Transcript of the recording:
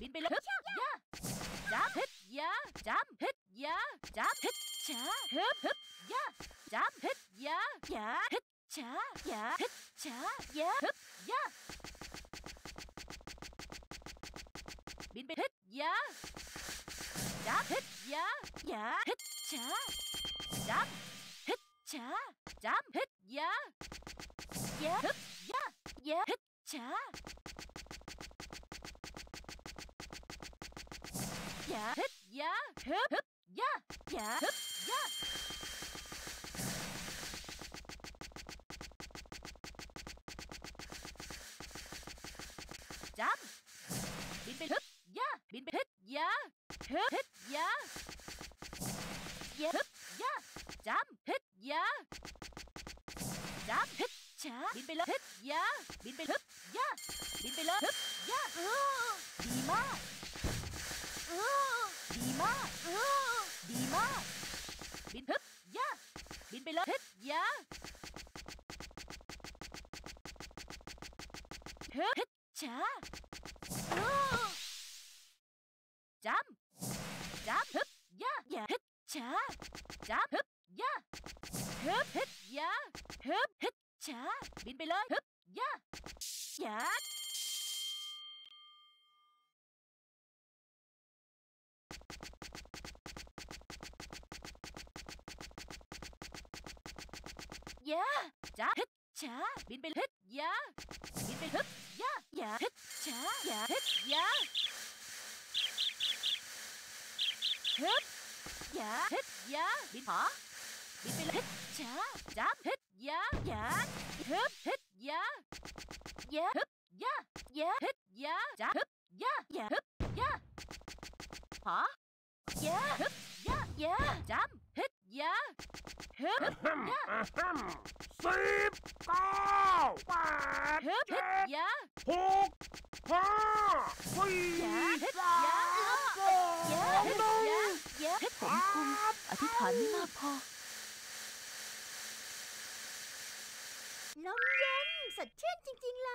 บินไปเลยยะจับฮึดยะจับฮึดยะจับฮึดช้าฮึบฮึบยะจับฮึดยะยะฮึดช้ายะฮึดช้ายะฮึบยะบินไปฮึดยะจับฮึดยะยะฮึดช้าจับ chà chám. Hít. Giá. Giá. Hít. Giá. Giá. Hít. Chà giá hít. Giá. Hít. Hít. Giá. Giá hít. Giá. Chám. Biến biến hít. Giá. Biến biến hít. Giá. Hít. Hít. Giá giá. Hít. Giá. Chám. Hít. ยาดักฮึบช้าบินไปเลยฮึบยาบินไปฮึบยาบินไปเลยฮึบยาเออดีมากเออดีมากเออดีมาก บินฮึบยาบินไปเลยฮึบยาฮึบช้าเออจำจำฮึบยาอย่าฮึบช้าจำฮึบ ย่าฮึบฮึบย่าฮึบฮึบช้าบินไปเลยฮึบย่าย่าย่าจ้าฮึบช้าบินไปฮึบย่าบินไปฮึบย่าย่าฮึบช้าย่าฮึบย่าฮึบย่าฮึบย่าบินหอ บินไจ้าฮึดยะยะฮึบฮึดยะยะฮึบยะยะฮึดยะจับฮึบยะยะฮึบยะยะฮึบยะยะจับฮึดยะฮึบยะสิบเก้าแปดฮึบฮึดยะหกห้าสี่สามสองหนึ่งผมคุมอธิษฐานไม่มากพอ ดชื่นจริง ๆ เล